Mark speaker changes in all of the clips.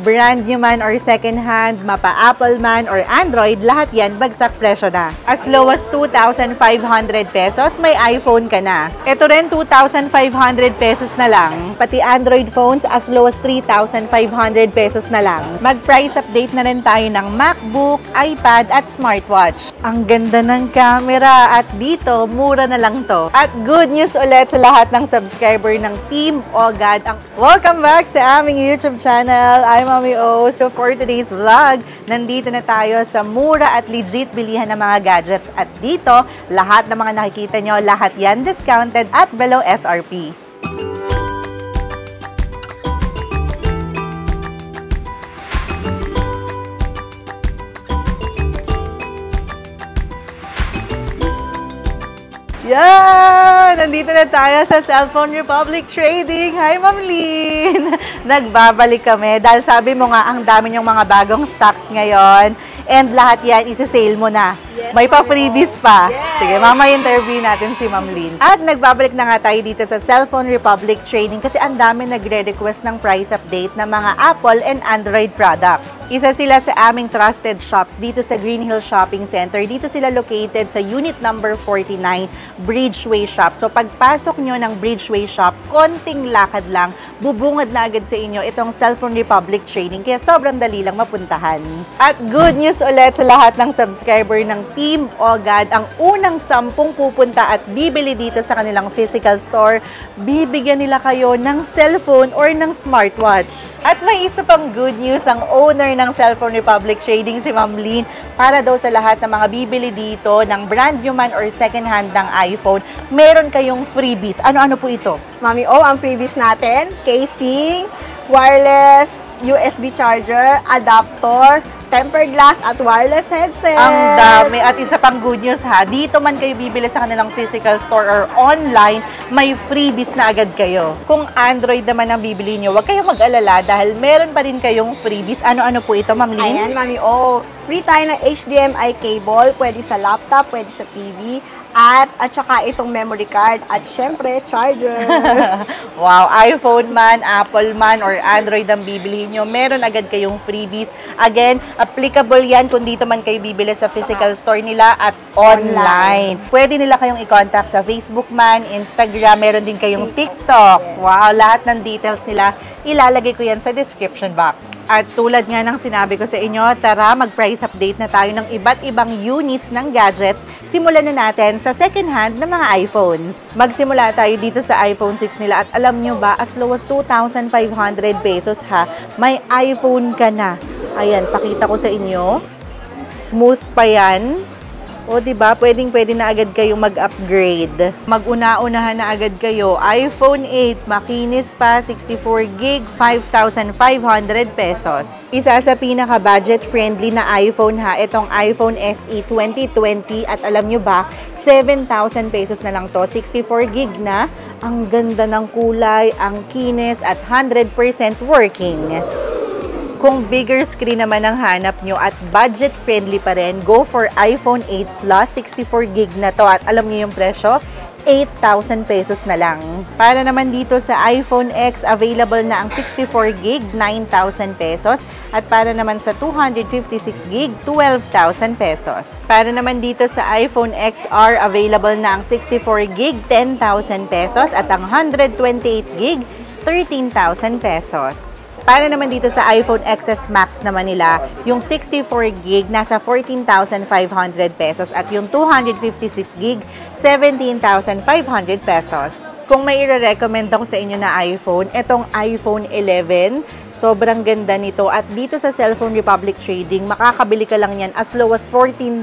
Speaker 1: brand new man or second hand, mapa Apple man or Android, lahat yan bagsak presyo na. As low as 2,500 pesos, may iPhone ka na. Ito rin 2,500 pesos na lang. Pati Android phones as low as 3,500 pesos na lang. Mag-price update na rin tayo ng MacBook, iPad at smartwatch. Ang ganda ng camera at dito, mura na lang to. At good news ulit sa lahat ng subscriber ng Team Ogad. Ang welcome back sa aming YouTube channel. I'm Mami O. So for today's vlog, nandito na tayo sa mura at legit bilihan ng mga gadgets. At dito, lahat ng mga nakikita nyo, lahat yan discounted at below SRP. Yan! Nandito na tayo sa Cellphone Republic Trading. Hi, Ma'am Lynn! Nagbabalik kami dahil sabi mo nga ang dami yung mga bagong stocks ngayon and lahat yan isi-sale mo na.
Speaker 2: Yes,
Speaker 1: May pa
Speaker 2: Ma'am
Speaker 1: freebies
Speaker 2: Lynn.
Speaker 1: pa.
Speaker 2: Yes.
Speaker 1: Sige, mamaya interview natin si Ma'am Lynn. At nagbabalik na nga tayo dito sa Cellphone Republic Trading kasi ang dami nagre-request ng price update ng mga Apple and Android products. Isa sila sa aming trusted shops dito sa Green Hill Shopping Center. Dito sila located sa unit number 49, Bridgeway Shop. So pagpasok nyo ng Bridgeway Shop, konting lakad lang, bubungad na agad sa inyo itong Cellphone Republic Trading. Kaya sobrang dali lang mapuntahan. At good news ulit sa lahat ng subscriber ng Team Ogad. Ang unang sampung pupunta at bibili dito sa kanilang physical store, bibigyan nila kayo ng cellphone or ng smartwatch. At may isa pang good news, ang owner ng Cellphone Republic Trading, si Ma'am Lynn, para daw sa lahat ng mga bibili dito ng brand new man or second hand ng iPhone, meron kayong freebies. Ano-ano po ito?
Speaker 2: Mami O, ang freebies natin, casing, wireless, USB charger, adapter, tempered glass, at wireless headset.
Speaker 1: Ang dami. At isa pang good news ha, dito man kayo bibili sa kanilang physical store or online, may freebies na agad kayo. Kung Android naman ang bibili nyo, huwag kayong mag-alala dahil meron pa rin kayong freebies. Ano-ano po ito, Ma'am Lynn?
Speaker 2: Ayan, Mami O. Free tayo ng HDMI cable, pwede sa laptop, pwede sa TV, at at saka itong memory card, at syempre, charger.
Speaker 1: wow, iPhone man, Apple man, or Android ang bibilihin nyo, meron agad kayong freebies. Again, applicable yan kung dito man kayo bibili sa physical store nila at online. Pwede nila kayong i-contact sa Facebook man, Instagram, meron din kayong TikTok. Wow, lahat ng details nila, ilalagay ko yan sa description box. At tulad nga ng sinabi ko sa inyo, tara mag-price update na tayo ng iba't ibang units ng gadgets. Simulan na natin sa second hand na mga iPhones. Magsimula tayo dito sa iPhone 6 nila at alam nyo ba, as low as 2,500 pesos ha, may iPhone ka na. Ayan, pakita ko sa inyo. Smooth pa yan. O, ba? Pwedeng pwede na agad kayo mag-upgrade. Mag-una-unahan na agad kayo. iPhone 8, makinis pa, 64 gig, 5,500 pesos. Isa sa pinaka-budget friendly na iPhone ha, itong iPhone SE 2020 at alam nyo ba, 7,000 pesos na lang to. 64 gig na. Ang ganda ng kulay, ang kinis at 100% working. Kung bigger screen naman ang hanap nyo at budget friendly pa rin, go for iPhone 8 Plus 64 gig na to. At alam nyo yung presyo? 8,000 pesos na lang. Para naman dito sa iPhone X, available na ang 64 gig, 9,000 pesos. At para naman sa 256 gig, 12,000 pesos. Para naman dito sa iPhone XR, available na ang 64 gig, 10,000 pesos. At ang 128 gig, 13,000 pesos. Para naman dito sa iPhone XS Max naman nila, yung 64 gig nasa 14,500 pesos at yung 256 gig 17,500 pesos. Kung may i-recommend ako sa inyo na iPhone, itong iPhone 11, sobrang ganda nito at dito sa Cellphone Republic Trading, makakabili ka lang yan as low as 14,000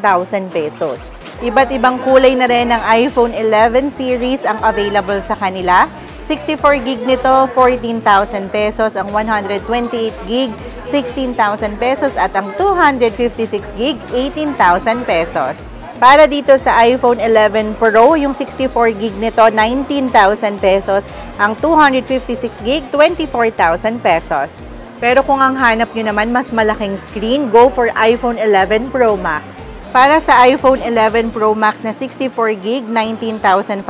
Speaker 1: pesos. Iba't ibang kulay na rin ng iPhone 11 series ang available sa kanila. 64 gig nito, 14,000 pesos. Ang 128 gig, 16,000 pesos. At ang 256 gig, 18,000 pesos. Para dito sa iPhone 11 Pro, yung 64 gig nito, 19,000 pesos. Ang 256 gig, 24,000 pesos. Pero kung ang hanap nyo naman mas malaking screen, go for iPhone 11 Pro Max. Para sa iPhone 11 Pro Max na 64 gig, 19,500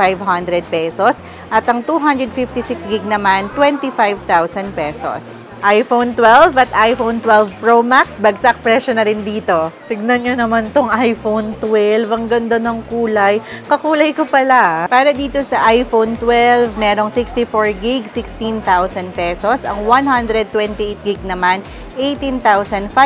Speaker 1: pesos. At ang 256 gig naman, 25,000 pesos. iPhone 12 at iPhone 12 Pro Max, bagsak presyo na rin dito. Tignan nyo naman tong iPhone 12. Ang ganda ng kulay. Kakulay ko pala. Para dito sa iPhone 12, merong 64 gig, 16,000 pesos. Ang 128 gig naman, 18,500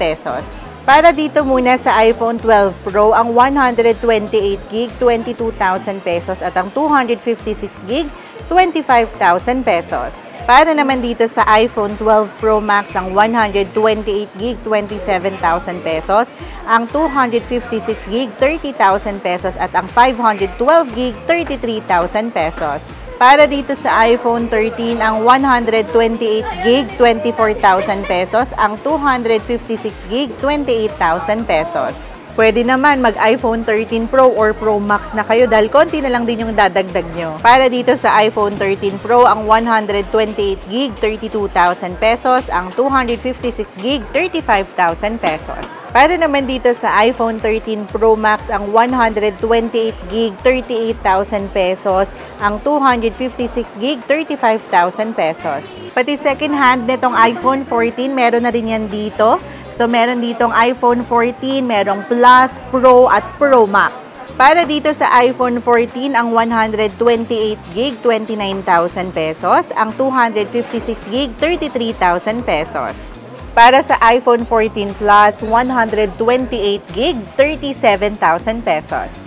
Speaker 1: pesos. Para dito muna sa iPhone 12 Pro, ang 128 gig, 22,000 pesos at ang 256 gig, 25,000 pesos. Para naman dito sa iPhone 12 Pro Max, ang 128 gig, 27,000 pesos. Ang 256 gig, 30,000 pesos. At ang 512 gig, 33,000 pesos. Para dito sa iPhone 13, ang 128 gig, 24,000 pesos. Ang 256 gig, 28,000 pesos. Pwede naman mag-iPhone 13 Pro or Pro Max na kayo dahil konti na lang din yung dadagdag nyo. Para dito sa iPhone 13 Pro, ang 128 gig, 32,000 pesos. Ang 256 gig, 35,000 pesos. Para naman dito sa iPhone 13 Pro Max, ang 128 gig, 38,000 pesos. Ang 256 gig, 35,000 pesos. Pati second hand nitong iPhone 14, meron na rin yan dito. So, meron ditong iPhone 14, merong Plus, Pro, at Pro Max. Para dito sa iPhone 14, ang 128 gig, 29,000 pesos. Ang 256 gig, 33,000 pesos. Para sa iPhone 14 Plus, 128 gig, 37,000 pesos.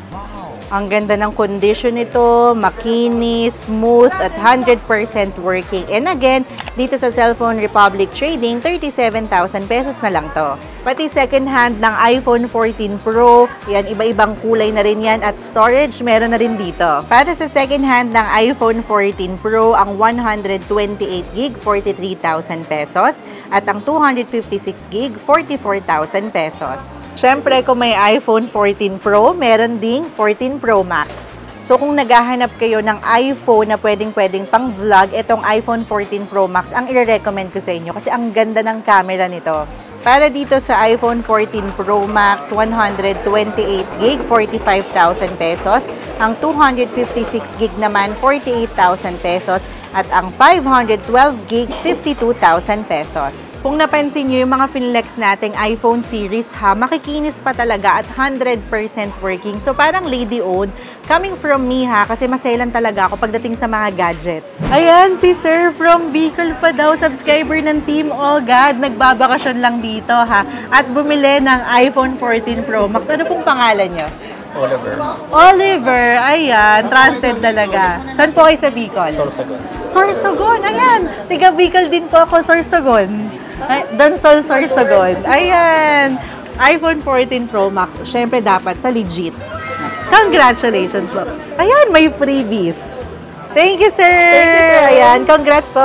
Speaker 1: Ang ganda ng condition nito, makinis, smooth, at 100% working. And again, dito sa Cellphone Republic Trading, 37,000 pesos na lang to. Pati second hand ng iPhone 14 Pro, yan, iba-ibang kulay na rin yan. At storage, meron na rin dito. Para sa second hand ng iPhone 14 Pro, ang 128 gig, 43,000 pesos. At ang 256 gig, 44,000 pesos. Siyempre, kung may iPhone 14 Pro, meron ding 14 Pro Max. So, kung naghahanap kayo ng iPhone na pwedeng-pwedeng pang vlog, itong iPhone 14 Pro Max ang i-recommend ko sa inyo kasi ang ganda ng camera nito. Para dito sa iPhone 14 Pro Max, 128 gig, 45,000 pesos. Ang 256 gig naman, 48,000 pesos. At ang 512 gig, 52,000 pesos. Kung napansin nyo yung mga Finlex nating iPhone series ha, makikinis pa talaga at 100% working. So parang lady owned. Coming from me ha, kasi maselan talaga ako pagdating sa mga gadgets. Ayan, si Sir from Bicol pa daw, subscriber ng Team Ogad. Nagbabakasyon lang dito ha. At bumili ng iPhone 14 Pro Max. Ano pong pangalan nyo?
Speaker 3: Oliver.
Speaker 1: Oliver, ayan, trusted talaga. Saan po kayo sa Bicol?
Speaker 3: Sorsogon.
Speaker 1: Sorsogon, ayan. Tiga Bicol din po ako, Sorsogon. Don Sol Sorsogon. Ayan. iPhone 14 Pro Max. Siyempre dapat sa legit. Congratulations po. Ayan, may freebies. Thank you, sir.
Speaker 2: Thank you, sir.
Speaker 1: Ayan, congrats po.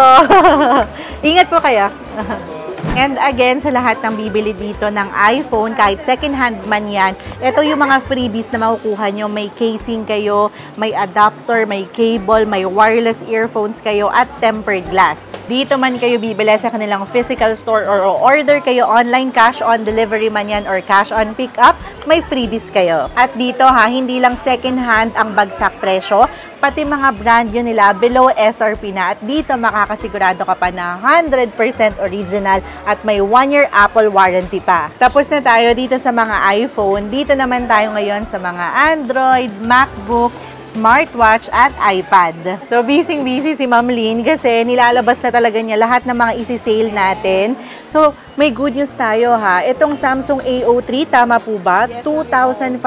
Speaker 1: Ingat po kayo. And again, sa lahat ng bibili dito ng iPhone, kahit second hand man yan, ito yung mga freebies na makukuha nyo. May casing kayo, may adapter, may cable, may wireless earphones kayo, at tempered glass. Dito man kayo bibili sa kanilang physical store or order kayo online, cash on delivery man yan or cash on pickup, may freebies kayo. At dito ha, hindi lang second hand ang bagsak presyo, pati mga brand yun nila below SRP na. At dito makakasigurado ka pa na 100% original at may 1 year Apple warranty pa. Tapos na tayo dito sa mga iPhone. Dito naman tayo ngayon sa mga Android, MacBook, smartwatch at iPad. So, busy-busy si Ma'am Lynn kasi nilalabas na talaga niya lahat ng mga isi-sale natin. So, may good news tayo ha. Itong Samsung A03, tama po ba? 2,500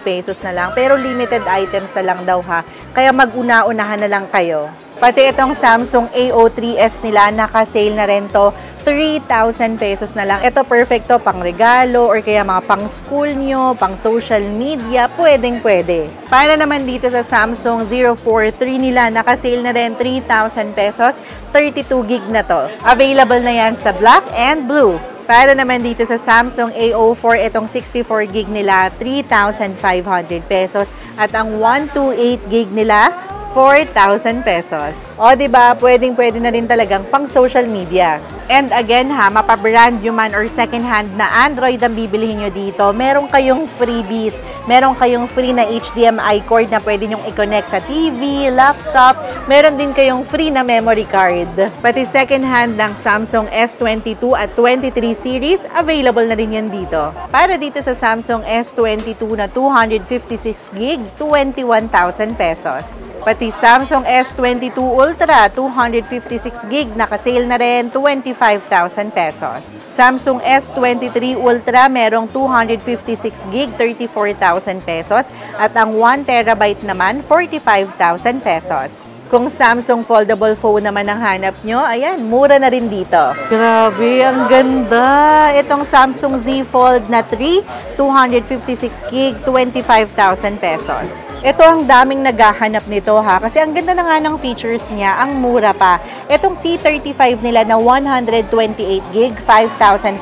Speaker 1: pesos na lang. Pero limited items na lang daw ha. Kaya mag-una-unahan na lang kayo. Pati itong Samsung A03s nila, naka-sale na rin to. 3,000 pesos na lang. Ito perfect to pang regalo or kaya mga pang school nyo, pang social media, pwedeng pwede. Para naman dito sa Samsung 043 nila, naka-sale na rin 3,000 pesos. 32 gig na to. Available na yan sa black and blue. Para naman dito sa Samsung A04, itong 64 gig nila, 3,500 pesos. At ang 128 gig nila, 4,000 pesos. O, ba? Pwedeng pwede na rin talagang pang social media. And again ha, mapabrand nyo man or second hand na Android ang bibilihin nyo dito, meron kayong freebies. Meron kayong free na HDMI cord na pwede nyong i-connect sa TV, laptop. Meron din kayong free na memory card. Pati second hand ng Samsung S22 at 23 series, available na rin yan dito. Para dito sa Samsung S22 na 256 gig, 21,000 pesos. Pati Samsung S22 Ultra 256 gig naka-sale na rin 25,000 pesos. Samsung S23 Ultra merong 256 gig 34,000 pesos at ang 1 terabyte naman 45,000 pesos. Kung Samsung foldable phone naman ang hanap nyo, ayan, mura na rin dito. Grabe, ang ganda! Itong Samsung Z Fold na 3, 256 gig, 25,000 pesos. Ito ang daming naghahanap nito ha. Kasi ang ganda na nga ng features niya, ang mura pa. Itong C35 nila na 128 gig, 5,500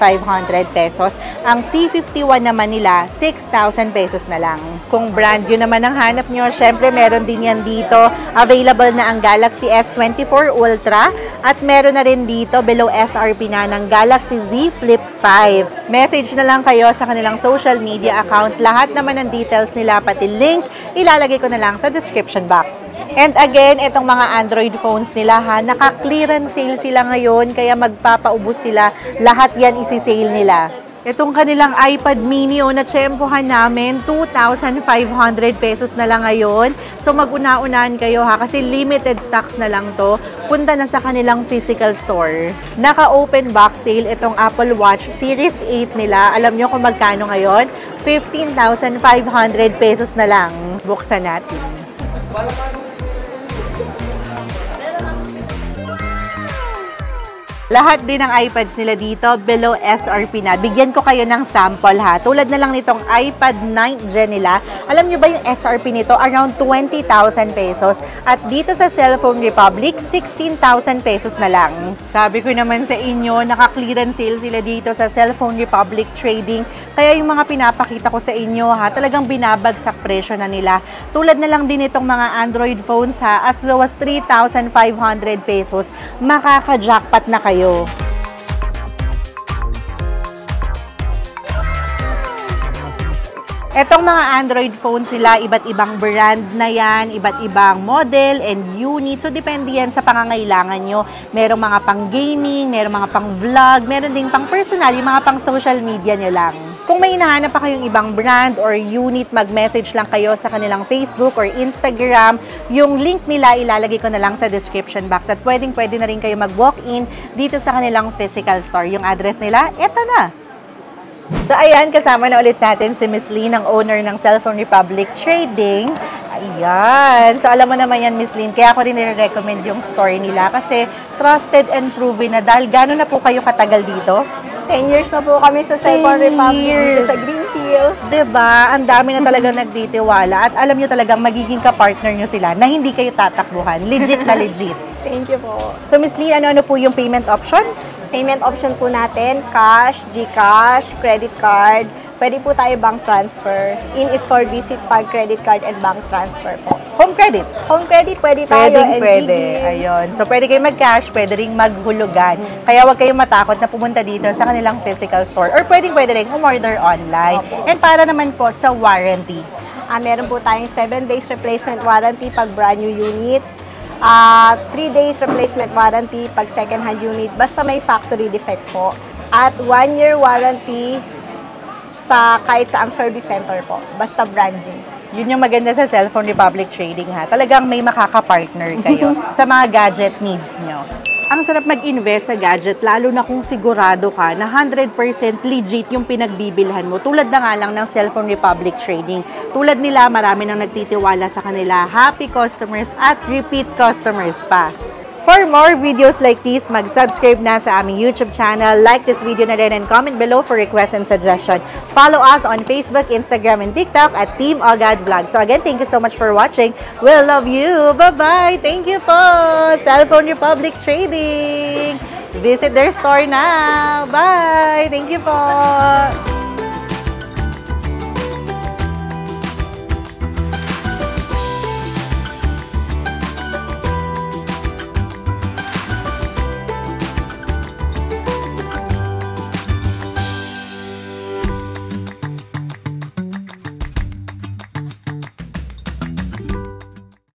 Speaker 1: pesos. Ang C51 naman nila, 6,000 pesos na lang. Kung brand yun naman ang hanap nyo, syempre meron din yan dito. Available na ang Galaxy S24 Ultra at meron na rin dito below SRP na ng Galaxy Z Flip 5. Message na lang kayo sa kanilang social media account. Lahat naman ng details nila, pati link, ilalagay ko na lang sa description box. And again, itong mga Android phones nila ha, naka-clearance sale sila ngayon, kaya magpapaubos sila. Lahat yan isi-sale nila. Itong kanilang iPad mini o na-tsempohan namin, 2,500 pesos na lang ngayon. So mag-una-unahan kayo ha, kasi limited stocks na lang to. Punta na sa kanilang physical store. Naka-open box sale itong Apple Watch Series 8 nila. Alam nyo kung magkano ngayon? 15,500 pesos na lang. Buksan natin. Lahat din ng iPads nila dito below SRP na. Bigyan ko kayo ng sample ha. Tulad na lang nitong iPad 9 Gen nila. Alam nyo ba yung SRP nito? Around 20,000 pesos. At dito sa Cellphone Republic, 16,000 pesos na lang. Sabi ko naman sa inyo, naka-clearance sale sila dito sa Cellphone Republic Trading. Kaya yung mga pinapakita ko sa inyo ha, talagang binabagsak presyo na nila. Tulad na lang din itong mga Android phones ha, as low as 3,500 pesos, makaka-jackpot na kayo kayo. Etong mga Android phones sila, iba't ibang brand na yan, iba't ibang model and unit. So, depende yan sa pangangailangan nyo. Merong mga pang gaming, merong mga pang vlog, meron ding pang personal, yung mga pang social media nyo lang. Kung may hinahanap pa kayong ibang brand or unit, mag-message lang kayo sa kanilang Facebook or Instagram. Yung link nila, ilalagay ko na lang sa description box. At pwedeng-pwede na rin kayo mag-walk-in dito sa kanilang physical store. Yung address nila, eto na. So ayan, kasama na ulit natin si Miss Lynn, ang owner ng Cellphone Republic Trading. Ayan. So alam mo naman yan, Miss Lynn, kaya ako rin nire-recommend yung store nila kasi trusted and proven na dahil gano'n na po kayo katagal dito?
Speaker 2: 10 years na po kami sa Cellphone Republic dito sa Green Hills.
Speaker 1: Diba? Ang dami na talagang nagtitiwala at alam nyo talagang magiging ka-partner nyo sila na hindi kayo tatakbuhan. Legit na legit.
Speaker 2: Thank you po.
Speaker 1: So Miss Lynn, ano-ano po yung payment options?
Speaker 2: Payment option po natin, cash, GCash, credit card. Pwede po tayo bank transfer, in-store visit pag credit card and bank transfer po.
Speaker 1: Home credit.
Speaker 2: Home credit, pwede tayo.
Speaker 1: Pwede.
Speaker 2: GGives.
Speaker 1: Ayun. So, pwede kayong mag-cash, pwede ring maghulugan. Kaya huwag kayong matakot na pumunta dito sa kanilang physical store. Or pwedeng pwede rin umorder online.
Speaker 2: Opo.
Speaker 1: And para naman po sa warranty.
Speaker 2: Ah, meron po tayong 7 days replacement warranty pag brand new units. Ah, 3 days replacement warranty pag second hand unit basta may factory defect po. At 1 year warranty sa kahit saang service center po, basta brand new.
Speaker 1: Yun yung maganda sa Cellphone Republic Trading ha. Talagang may makaka-partner kayo sa mga gadget needs nyo. Ang sarap mag-invest sa gadget, lalo na kung sigurado ka na 100% legit yung pinagbibilhan mo. Tulad na nga lang ng Cellphone Republic Trading. Tulad nila, marami nang nagtitiwala sa kanila. Happy customers at repeat customers pa. For more videos like this, mag-subscribe na sa aming YouTube channel. Like this video na rin and comment below for requests and suggestion. Follow us on Facebook, Instagram, and TikTok at Team Agad Vlog. So again, thank you so much for watching. We'll love you. Bye-bye. Thank you po. Cellphone Republic Trading. Visit their store now. Bye. Thank you po.